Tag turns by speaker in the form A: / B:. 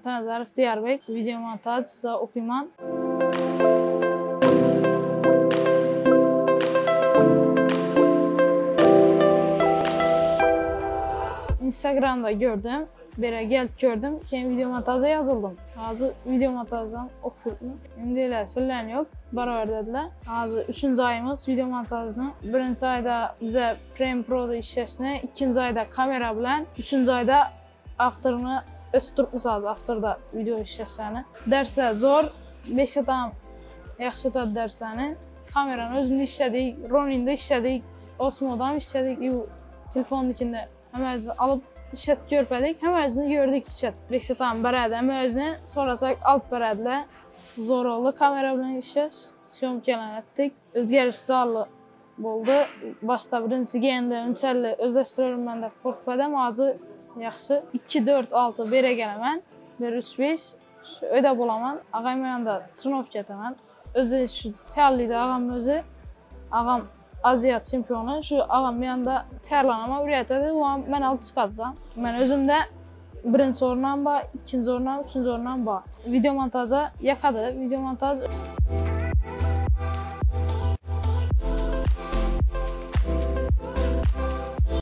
A: Atanazarov Diyarbek, video montaj, sizə oxuyman. Instagramda gördüm. Belə gəlib gördüm. Keyin video montaja yazıldım. Hazır video montajdan oxudum. İndi elə söylən yox. Baravar dedilər. Hazır 3-cü ayımız video montajını. 1-ci ayda bizə Premiere Pro-da işləşinə, 2-ci ayda kamera bilən, 3-cü ayda avtorunu öz tutmusunuz avtorda video işləşəni. Dərslər zor. 5 adam yaxşı da dərslərini. Kameranın özündə işlədik, Ronin-də işlədik, Osmo-dan işlədik, Yu telefonun içində əməlcə alıb işlət görmədik. Həməcini gördük işlət. 5 adam bərədə əməlcini soracaq alt bərədlə zor oldu. Kamera bilan işləş, syomkalar etdik. Özgərişçi oldu. Başda birinci geyəndə ünçəlli özləşdirirəm mən də qorxmadım. Yaxşı 2 4 6 1-ə gələmən. 1 3 5 ödə bulaman. Ağam yanında tırnov gətirmən. Özü şu tərlidə ağam özü ağam Aziya çempionu şu ağam yanında tərlanama ürəyətədir. O an mən alıb çıxardım. Mən özüm də birinci orla ba, ikinci orla, üçüncü orla ba. Video montaja yakadı. Video montaj